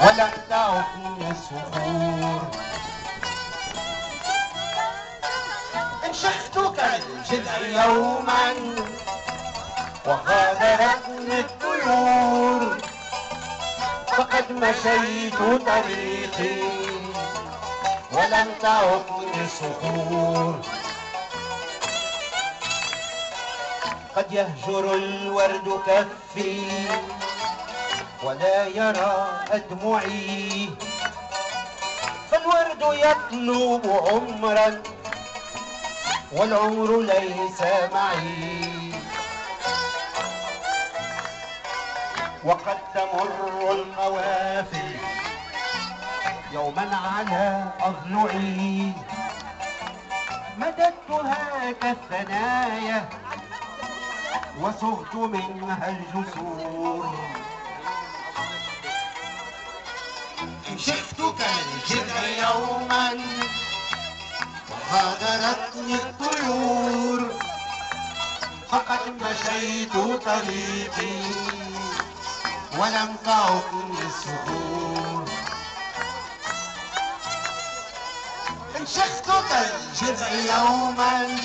ولم تعفني الصخور انشخت كالجذع يوما وغادرتني الطيور. فقد مشيت طريقي ولم تعفني الصخور قد يهجر الورد كفي ولا يرى أدمعي. فالورد يطلب عمرا والعمر ليس معي. وقد تمر القوافل يوما على أضلعي مددتها كالثنايا وصغت منها الجسور. شفت كالجذع يوما وغادرتني الطيور فقد مشيت طريقي ولم تعقني الصخور. انشخت كالجذع يوما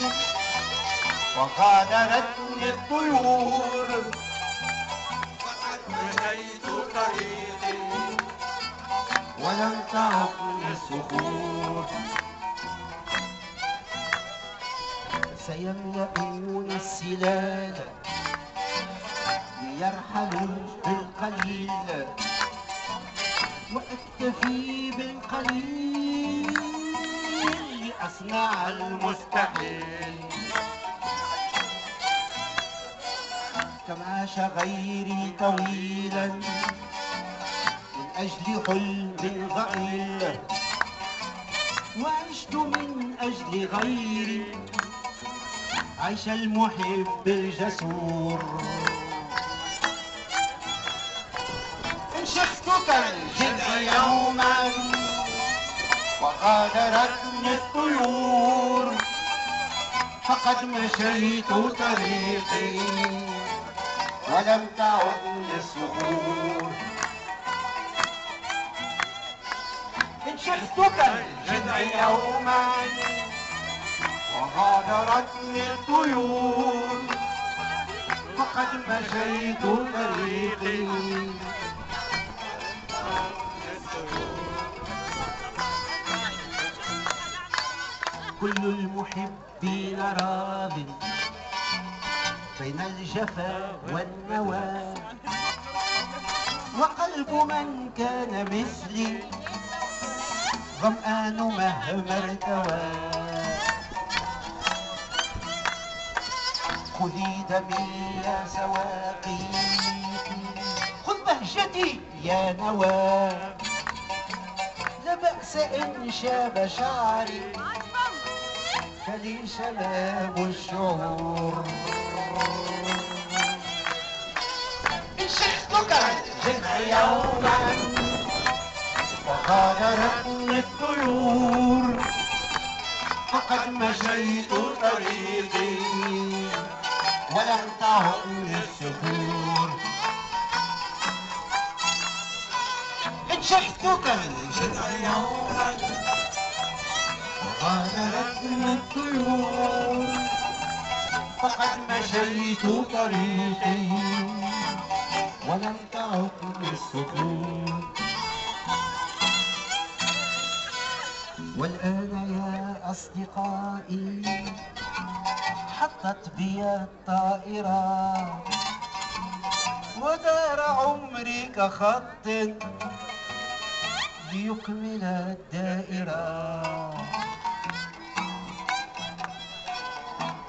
وغادرتني الطيور فقد مشيت طريقي ولم تعقني الصخور سيملؤون السلال ليرحلوا بالقليل. وأكتفي بالقليل لأصنع المستحيل. كم عاش غيري طويلا أجل حلم ضئيل وعشت من أجل غيري عيش المحب الجسور. انشخت كالجذع يوما وغادرتني الطيور. فقد مشيت طريقي ولم تعدني الصخور انشخت كالجذع يوما وغادرتني الطيور فقد مشيت طريقي كل المحبين راض بين الجفا والنوى وقلب من كان مثلي ظمآن مهما ارتوى. خذي دمي يا سواقي. خذ بهجتي يا نوى. لا بأس إن شاب شعري. فلي شباب الشعور. إن شئتك الجمع يوما وغادرتني الطيور فقد مشيت طريقي ولم تعهدني السفور شئتك الجمع يوما غادرتني الطيور فقد مشيت طريقي ولم تعقني السكون والآن يا أصدقائي حطت بي الطائرة. ودار عمري كخط ليكمل الدائرة.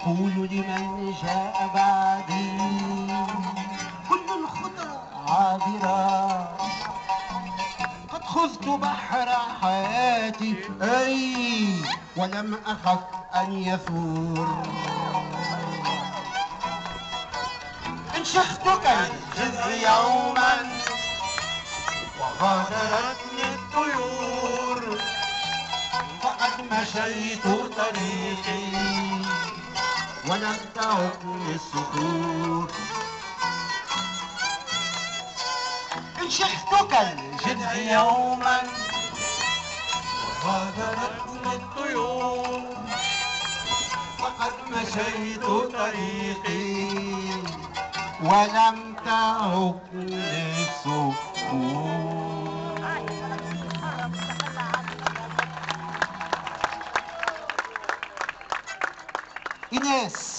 قولوا لمن جاء بعدي كل الخطى عابرة. خذت بحر حياتي أي ولم أخف أن يثور. انشختك الجذع يوما وغادرتني الطيور فقد مشيت طريقي ولم تعقني الصخور شخت كالجد يوما. غادرتني الطيور. وقد مشيت طريقي. ولم تعقني السكون Ines